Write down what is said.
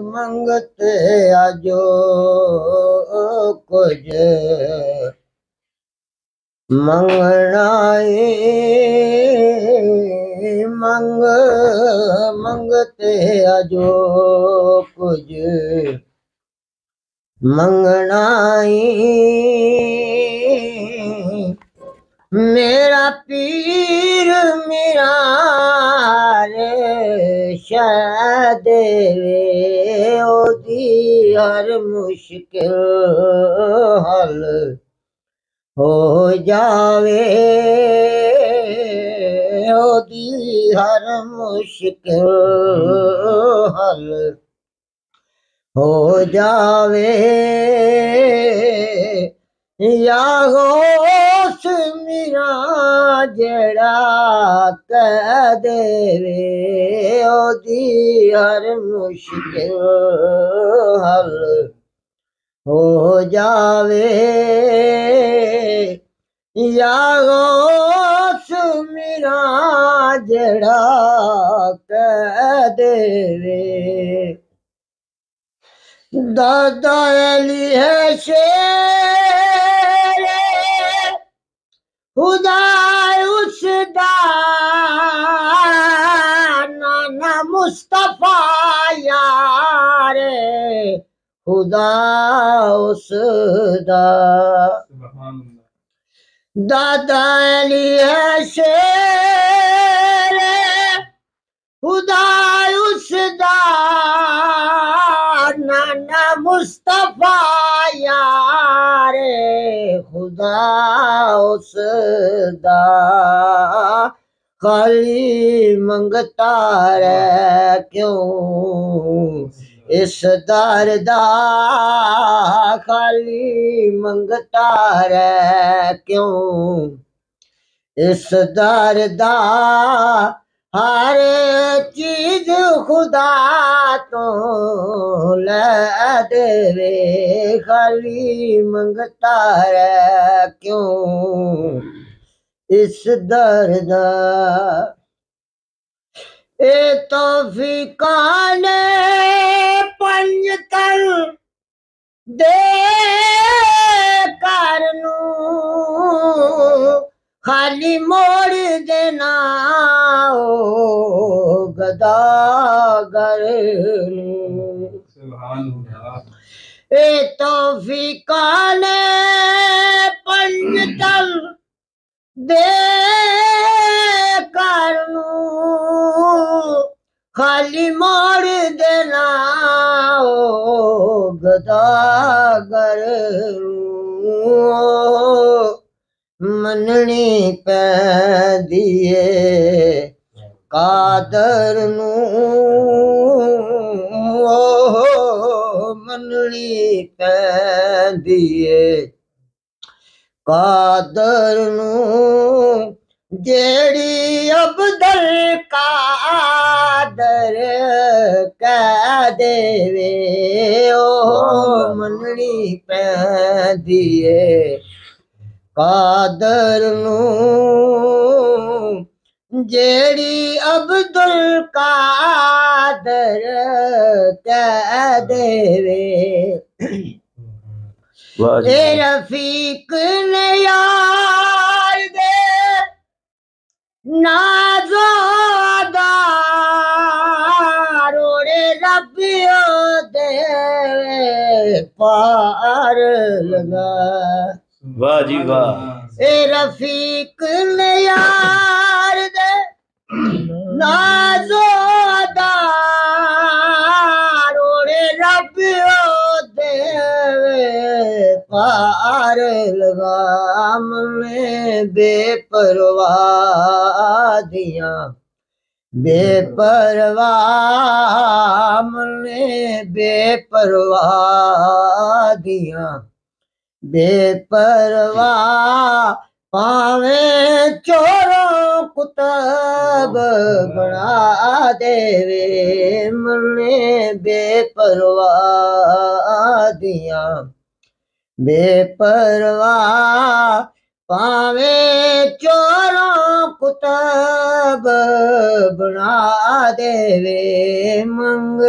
मंगते आजो कुछ। मंगनाए मंग मंगते आजो कुछ। मंगनाए मेरा पीर मेरा शादे ओदी हर मुश्किल हल हो जावे ओदी हर मुश्किल हल हो जावे या हो ਜਾਵੇ ਯਾ ਗੋਸ ਮੇਰਾ ਜਿਹੜਾ ਕਹਿ ਦੇਵੇ ਉਹਦੀ ਹਰ ਮੁਸ਼ਕਿਲ ਹੱਲ ਹੋ ਜਾਵੇ ਯਾ ਗੋਸ ਮੇਰਾ ਜਿਹੜਾ ਕਹਿ ਦੇਵੇ ਦਾਦਾ ਅਲੀ ਹੈ ਸ਼ੇਰ स दा नान मुस्तफ़ा उसदा रे ख़ुदा दाल रे ख़ुदा नाना मुस्तफ़ा खुदा खाली मंगता रे क्यों? इस दर खाली मंगता रे क्यों? इस दर हर चीज खुदा तो ले देवे खाली मंगता है क्यों? इस दर्द ए तो फिकाने पंजतल दे खाली मोड़ देना ओ कर ए तो ने पंचतल दे खाली मोड़ देना ओ गदागर मननी पे दिए कादर ओ मनली पिए कादर जेड़ी का दर कह देवे, ओ मनली पिए कादर नू जेड़ी अब्दुल कादर कह देवे। ए रफीक ने यार दे नाजो दारो रबियो देवे पार लगा। वाह जी वाह। ए रफीक ने यार नाजो दारोड़े रब देवे पार लगा मने बेपरवाह दिया बेपरवाह पावे चोरों कुतब बना देवे मने बेपरवाह दिया। बेपरवाह पावे चोरों कुतब बना देवे, मंग